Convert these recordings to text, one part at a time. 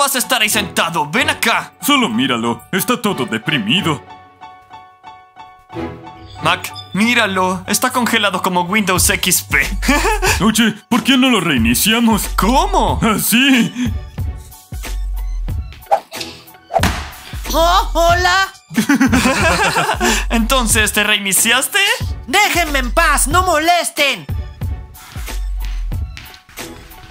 vas a estar ahí sentado? Ven acá. Solo míralo, está todo deprimido. Mac, míralo. Está congelado como Windows XP. Oye, ¿por qué no lo reiniciamos? ¿Cómo? Así. ¡Oh, hola! Entonces, ¿te reiniciaste? ¡Déjenme en paz! ¡No molesten!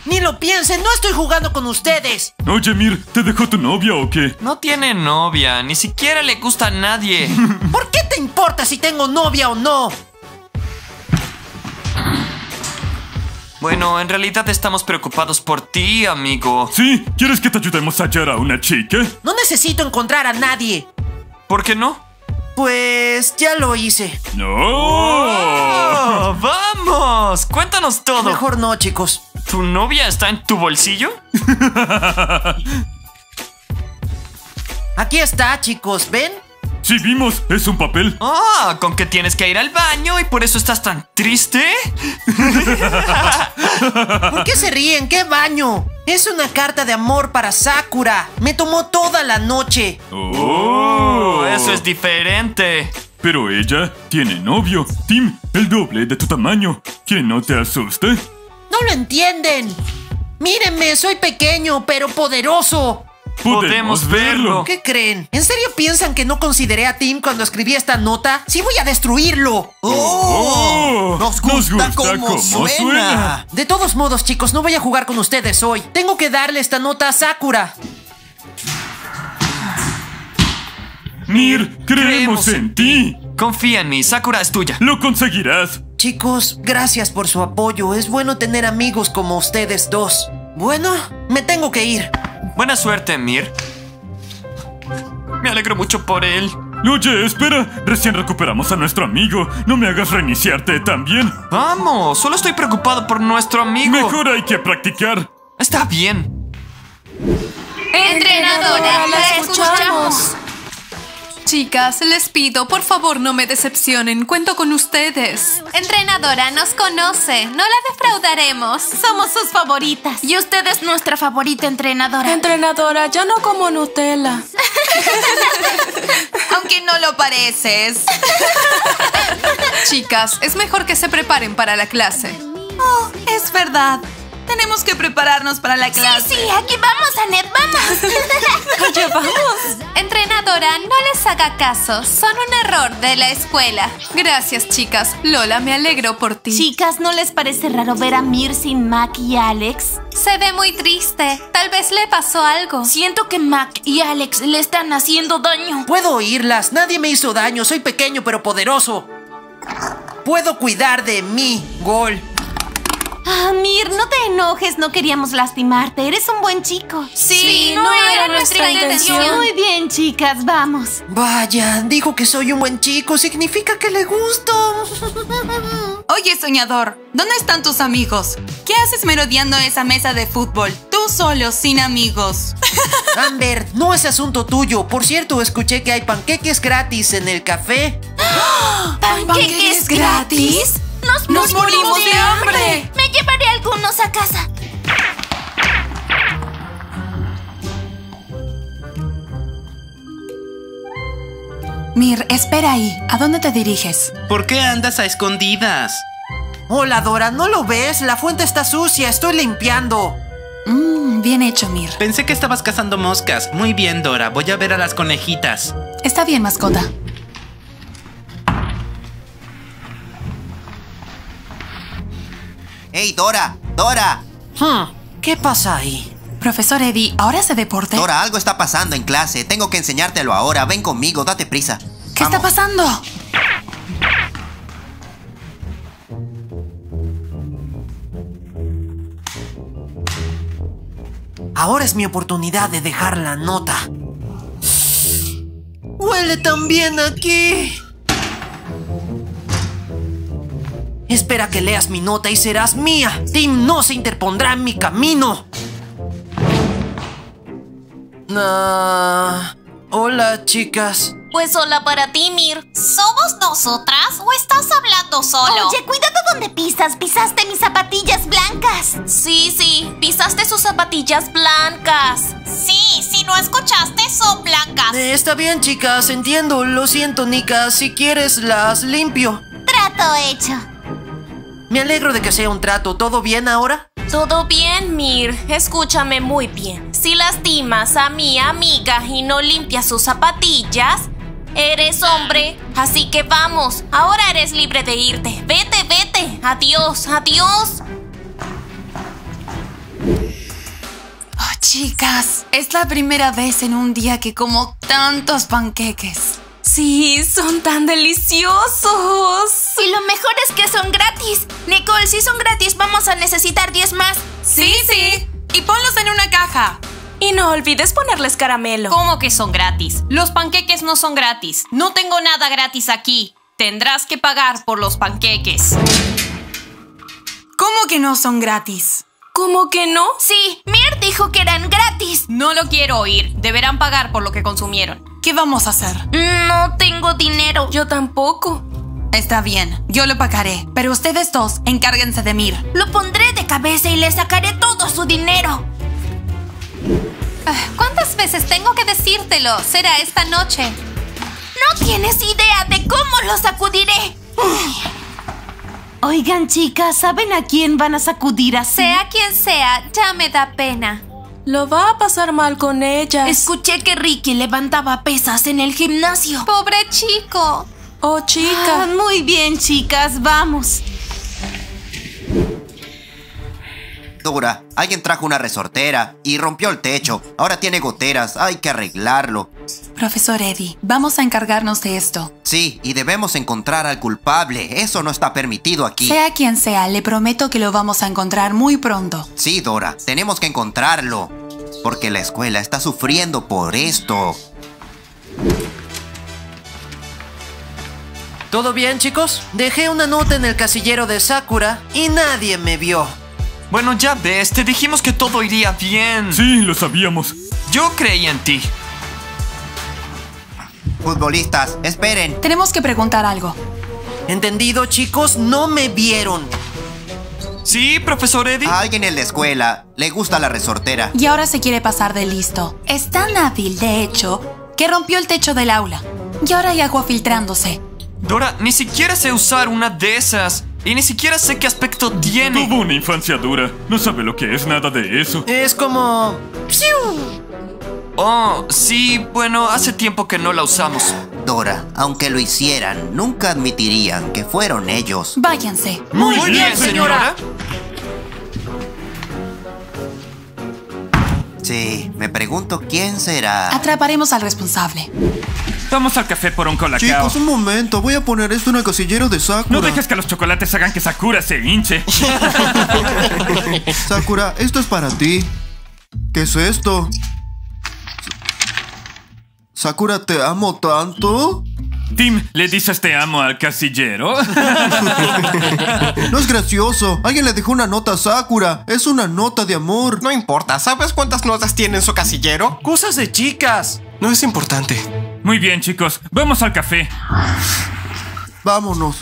Ni lo piensen, no estoy jugando con ustedes. Oye, Mir, ¿te dejó tu novia o qué? No tiene novia, ni siquiera le gusta a nadie. ¿Por qué te importa si tengo novia o no? Bueno, en realidad estamos preocupados por ti, amigo. Sí, ¿quieres que te ayudemos a hallar a una chica? No necesito encontrar a nadie. ¿Por qué no? Pues ya lo hice. ¡No! ¡Oh, ¡Vamos! Cuéntanos todo. Mejor no, chicos. ¿Tu novia está en tu bolsillo? Aquí está, chicos, ¿ven? Sí, vimos, es un papel. Ah, con que tienes que ir al baño y por eso estás tan triste. ¿Por qué se ríen? ¿Qué baño? Es una carta de amor para Sakura. Me tomó toda la noche. ¡Oh! Eso es diferente. Pero ella tiene novio, Tim, el doble de tu tamaño. ¿Que no te asuste? No lo entienden. Mírenme, soy pequeño, pero poderoso. Podemos verlo. ¿Qué creen? ¿En serio piensan que no consideré a Tim cuando escribí esta nota? ¡Sí voy a destruirlo! ¡Oh! Nos gusta cómo suena. De todos modos, chicos, no voy a jugar con ustedes hoy. Tengo que darle esta nota a Sakura. Mir, creemos en ti. Confía en mí, Sakura es tuya. Lo conseguirás. Chicos, gracias por su apoyo. Es bueno tener amigos como ustedes dos. Bueno, me tengo que ir. Buena suerte, Mir. Me alegro mucho por él. Oye, espera, recién recuperamos a nuestro amigo. No me hagas reiniciarte también. Vamos, solo estoy preocupado por nuestro amigo. Mejor hay que practicar. Está bien. Entrenadora, la escuchamos. Chicas, les pido, por favor, no me decepcionen. Cuento con ustedes. Entrenadora nos conoce, no la defraudaremos. Somos sus favoritas. Y usted es nuestra favorita entrenadora. Entrenadora, yo no como Nutella. Aunque no lo pareces. Chicas, es mejor que se preparen para la clase. Oh, es verdad. Tenemos que prepararnos para la clase. Sí, sí, aquí vamos, Anet, vamos. Oye, vamos. Entrenadora, no les haga caso. Son un error de la escuela. Gracias, chicas. Lola, me alegro por ti. Chicas, ¿no les parece raro ver a Mir sin Mac y Alex? Se ve muy triste. Tal vez le pasó algo. Siento que Mac y Alex le están haciendo daño. Puedo oírlas. Nadie me hizo daño. Soy pequeño pero poderoso. Puedo cuidar de mi gol. Ah, Mir, no te enojes, no queríamos lastimarte. Eres un buen chico. Sí, no, era, nuestra intención. Muy bien, chicas, vamos. Vaya, dijo que soy un buen chico. Significa que le gusto. Oye, soñador, ¿dónde están tus amigos? ¿Qué haces merodeando esa mesa de fútbol? Tú solo, sin amigos. Amber, no es asunto tuyo. Por cierto, escuché que hay panqueques gratis en el café. ¿Panqueques gratis? ¡Nos, Nos morimos de hambre! Algunos a casa. Mir, espera ahí. ¿A dónde te diriges? ¿Por qué andas a escondidas? Hola, Dora, ¿no lo ves? La fuente está sucia, estoy limpiando. Mmm, bien hecho, Mir. Pensé que estabas cazando moscas. Muy bien, Dora. Voy a ver a las conejitas. Está bien, mascota. ¡Hey, Dora! ¡Dora! Hmm, ¿Qué pasa ahí? Profesor Eddie, ¿ahora hace deporte? Dora, algo está pasando en clase. Tengo que enseñártelo ahora. Ven conmigo, date prisa. ¿Qué está pasando? Ahora es mi oportunidad de dejar la nota. ¡Huele tan bien aquí! Espera que leas mi nota y serás mía. Tim no se interpondrá en mi camino. Ah, hola, chicas. Pues hola para ti, Mir. ¿Somos nosotras o estás hablando solo? Oye, cuidado donde pisas. Pisaste mis zapatillas blancas. Sí, sí, pisaste sus zapatillas blancas. Sí. Eddie, ¿no escuchaste? Son blancas. Eh, está bien, chicas, entiendo. Lo siento, Nika. Si quieres, las limpio. Trato hecho. Me alegro de que sea un trato. ¿Todo bien ahora? Todo bien, Mir. Escúchame muy bien. Si lastimas a mi amiga y no limpias sus zapatillas, eres hombre. Así que vamos, ahora eres libre de irte. Vete, vete. Adiós, adiós. Oh, chicas, es la primera vez en un día que como tantos panqueques. Sí, son tan deliciosos. Y lo mejor es que son gratis. Nicole, si son gratis, vamos a necesitar 10 más. Sí, sí. Y ponlos en una caja. Y no olvides ponerles caramelo. ¿Cómo que son gratis? Los panqueques no son gratis. No tengo nada gratis aquí. Tendrás que pagar por los panqueques. ¿Cómo que no son gratis? ¿Cómo que no? Sí, Mir dijo que eran gratis. No lo quiero oír. Deberán pagar por lo que consumieron. ¿Qué vamos a hacer? No tengo dinero. Yo tampoco. Está bien, yo lo pagaré. Pero ustedes dos, encárguense de Mir. Lo pondré de cabeza y le sacaré todo su dinero. Ah, ¿Cuántas veces tengo que decírtelo? Será esta noche. No tienes idea de cómo lo sacudiré. Oigan, chicas, ¿saben a quién van a sacudir así? Sea quien sea, ya me da pena. Lo va a pasar mal con ellas. Escuché que Ricky levantaba pesas en el gimnasio. Pobre chico. Oh, Ah, chica. muy bien, chicas, vamos. Dora, alguien trajo una resortera y rompió el techo. Ahora tiene goteras, hay que arreglarlo. Profesor Eddie, vamos a encargarnos de esto. Sí, y debemos encontrar al culpable. Eso no está permitido aquí. Sea quien sea, le prometo que lo vamos a encontrar muy pronto. Sí, Dora, tenemos que encontrarlo. Porque la escuela está sufriendo por esto. ¿Todo bien, chicos? Dejé una nota en el casillero de Sakura y nadie me vio. Bueno, ya ves, te dijimos que todo iría bien. Sí, lo sabíamos. Yo creí en ti. Futbolistas, esperen. Tenemos que preguntar algo. ¿Entendido, chicos? No me vieron. Sí, profesor Eddie. A alguien en la escuela le gusta la resortera. Y ahora se quiere pasar de listo. Es tan hábil, de hecho, que rompió el techo del aula. Y ahora hay agua filtrándose. Dora, ni siquiera sé usar una de esas. Y ni siquiera sé qué aspecto tiene. Tuvo una infancia dura. No sabe lo que es nada de eso. Es como... Oh, sí, bueno, hace tiempo que no la usamos. Dora, aunque lo hicieran, nunca admitirían que fueron ellos. Váyanse. Muy, bien, señora. Sí, me pregunto quién será. Atraparemos al responsable. Vamos al café por un colacao. Chicos, un momento. Voy a poner esto en el casillero de Sakura. No dejes que los chocolates hagan que Sakura se hinche. Sakura, esto es para ti. ¿Qué es esto? Sakura, te amo tanto. Tim, ¿le dices te amo al casillero? No es gracioso. Alguien le dejó una nota a Sakura. Es una nota de amor. No importa, ¿sabes cuántas notas tiene en su casillero? Cosas de chicas. No es importante. Muy bien, chicos. Vamos al café. Vámonos.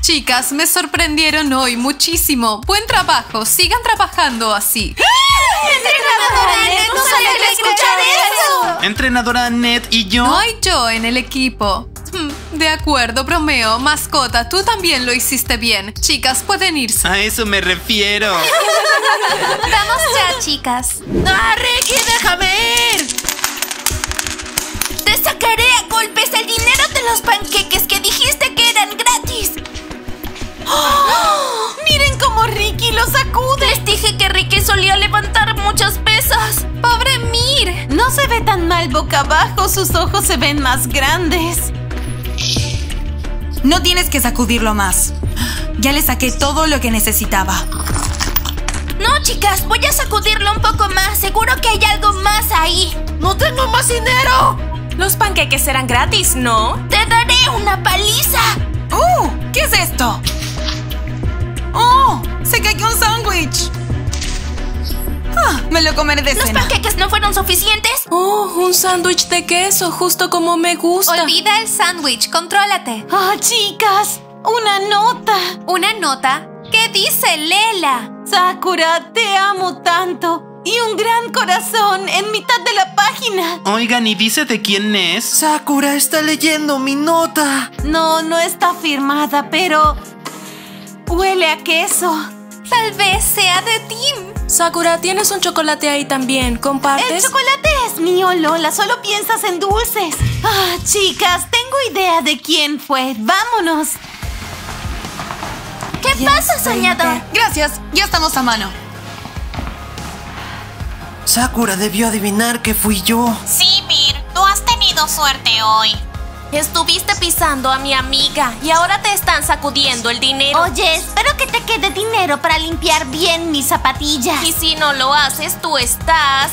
Chicas, me sorprendieron hoy muchísimo. Buen trabajo. Sigan trabajando así. ¡Entrenadora Ned, nos alegra escuchar eso! Entrenadora Ned y yo. No hay yo en el equipo. Hmm, De acuerdo, bromeo. Mascota, tú también lo hiciste bien. Chicas, pueden irse. A eso me refiero. Vamos ya, chicas. ¡Ah, Ricky, déjame ir! Sacaré a golpes el dinero de los panqueques que dijiste que eran gratis. ¡Oh! Miren cómo Ricky lo sacude. Les dije que Ricky solía levantar muchas pesas. ¡Pobre Mir! No se ve tan mal boca abajo, sus ojos se ven más grandes. No tienes que sacudirlo más. Ya le saqué todo lo que necesitaba. No, chicas, voy a sacudirlo un poco más. Seguro que hay algo más ahí. ¡No tengo más dinero! Los panqueques eran gratis, ¿no? Te daré una paliza. ¡Uh! ¿Qué es esto? ¡Oh! ¡Se cayó un sándwich! Ah, me lo comeré de ¿Los cena. panqueques no fueron suficientes? Oh, un sándwich de queso, justo como me gusta. Olvida el sándwich. Contrólate. ¡Ah, chicas! ¡Una nota! ¿Una nota? ¿Qué dice Lela? Sakura, te amo tanto. Y un gran corazón en mitad de la página. Oigan, ¿y dice de quién es? Sakura está leyendo mi nota. No, no está firmada, pero... Huele a queso. Tal vez sea de Tim. Sakura, tienes un chocolate ahí también. ¿Compartes? El chocolate es mío, Lola. Solo piensas en dulces. Ah, chicas, tengo idea de quién fue. Vámonos. ¿Qué pasa, soñador? Gracias, ya estamos a mano. Sakura debió adivinar que fui yo. Sí, Mir, tú has tenido suerte hoy. Estuviste pisando a mi amiga y ahora te están sacudiendo el dinero. Oye, espero que te quede dinero para limpiar bien mis zapatillas. Y si no lo haces, tú estás...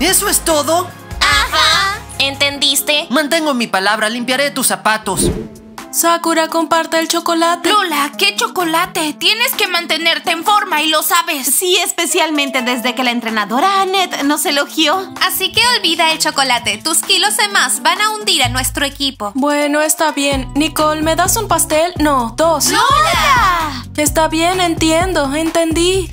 ¿Eso es todo? Ajá. ¿Entendiste? Mantengo mi palabra, limpiaré tus zapatos. Sakura, comparte el chocolate. Lola, ¿qué chocolate? Tienes que mantenerte en forma y lo sabes. Sí, especialmente desde que la entrenadora Annette nos elogió. Así que olvida el chocolate. Tus kilos de más van a hundir a nuestro equipo. Bueno, está bien. Nicole, ¿me das un pastel? No, dos. ¡Lola! Está bien, entiendo, entendí.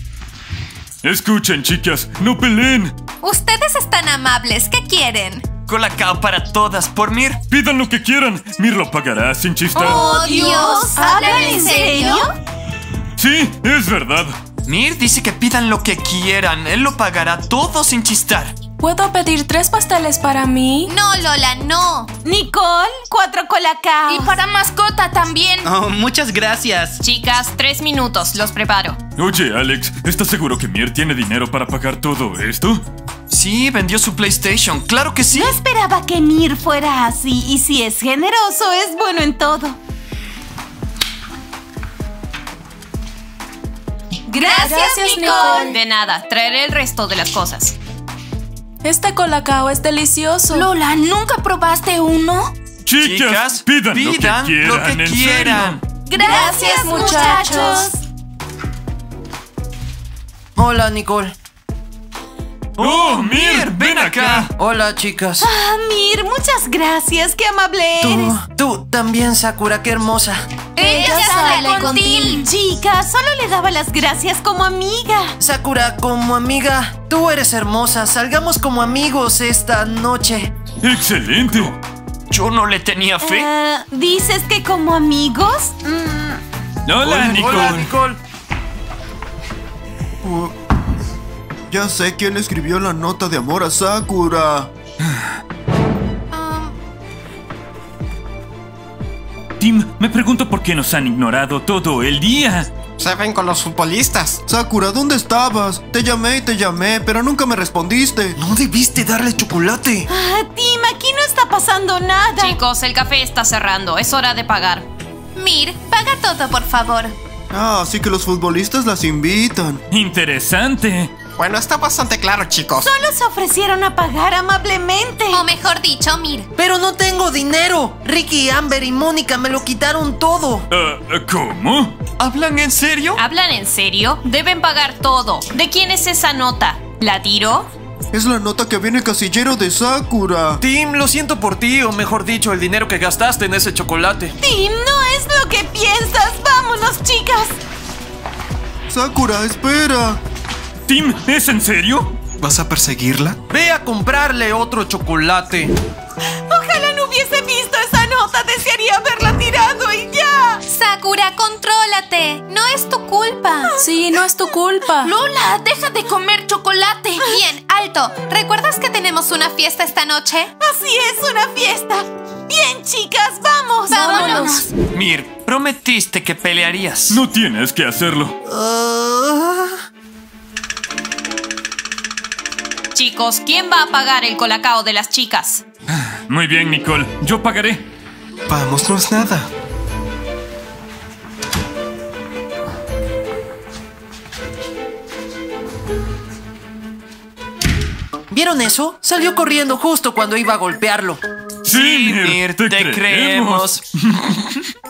Escuchen, chicas, no peleen. Ustedes están amables. ¿Qué quieren? Colacao para todas por Mir. Pidan lo que quieran. Mir lo pagará sin chistar. ¡Oh, Dios! ¿Hablan en serio? Sí, es verdad. Mir dice que pidan lo que quieran. Él lo pagará todo sin chistar. ¿Puedo pedir tres pasteles para mí? No, Lola, no. Nicole, cuatro colacao. Y para mascota también. Oh, muchas gracias. Chicas, tres minutos, los preparo. Oye, Alex, ¿estás seguro que Mir tiene dinero para pagar todo esto? Sí, vendió su PlayStation. Claro que sí. No esperaba que Mir fuera así y si es generoso es bueno en todo. Gracias, Gracias, Nicole. De nada, traeré el resto de las cosas. Este colacao es delicioso. Lola, ¿nunca probaste uno? Chicas, pidan, pidan lo que quieran. lo que en quieran. serio. Gracias, muchachos. Hola, Nicole. ¡Oh, Mir! ¡Ven acá! Hola, chicas. Ah, Mir, muchas gracias. Qué amable Tú, eres. tú también, Sakura, qué hermosa. Ella sale con Tim. Chica, solo le daba las gracias como amiga. Sakura, como amiga, tú eres hermosa. Salgamos como amigos esta noche. ¡Excelente! Yo no le tenía fe. Ah, ¿Dices que como amigos? Mm, Hola, Nicole. Hola, Nicole. Uh, ya sé quién escribió la nota de amor a Sakura. Tim, me pregunto por qué nos han ignorado todo el día. Se ven con los futbolistas. Sakura, ¿dónde estabas? Te llamé y te llamé, pero nunca me respondiste. No debiste darle chocolate. Ah, Tim, aquí no está pasando nada. Chicos, el café está cerrando. Es hora de pagar. Mir, paga todo, por favor. Ah, así que los futbolistas las invitan. Interesante. Bueno, está bastante claro, chicos. Solo se ofrecieron a pagar amablemente. O mejor dicho, Mir. Pero no tengo dinero. Ricky, Amber y Mónica me lo quitaron todo. Ah, ¿Cómo? ¿Hablan en serio? ¿Hablan en serio? Deben pagar todo. ¿De quién es esa nota? ¿La tiro? Es la nota que viene el casillero de Sakura. Tim, lo siento por ti, o mejor dicho, el dinero que gastaste en ese chocolate. Tim, no es lo que piensas. Vámonos, chicas. Sakura, espera. Tim, ¿es en serio? ¿Vas a perseguirla? Ve a comprarle otro chocolate. Ojalá no hubiese visto esa nota. Desearía haberla tirado y ya. Sakura, contrólate. No es tu culpa. Sí, no es tu culpa. Lola, deja de comer chocolate. Bien, alto. ¿Recuerdas que tenemos una fiesta esta noche? Así es, una fiesta. Bien, chicas, vamos. Vámonos. Mir, prometiste que pelearías. No tienes que hacerlo. Ah, Chicos, ¿quién va a pagar el colacao de las chicas? Muy bien, Nicole. Yo pagaré. Vamos, no es nada. ¿Vieron eso? Salió corriendo justo cuando iba a golpearlo. Sí, Mir, te, creemos.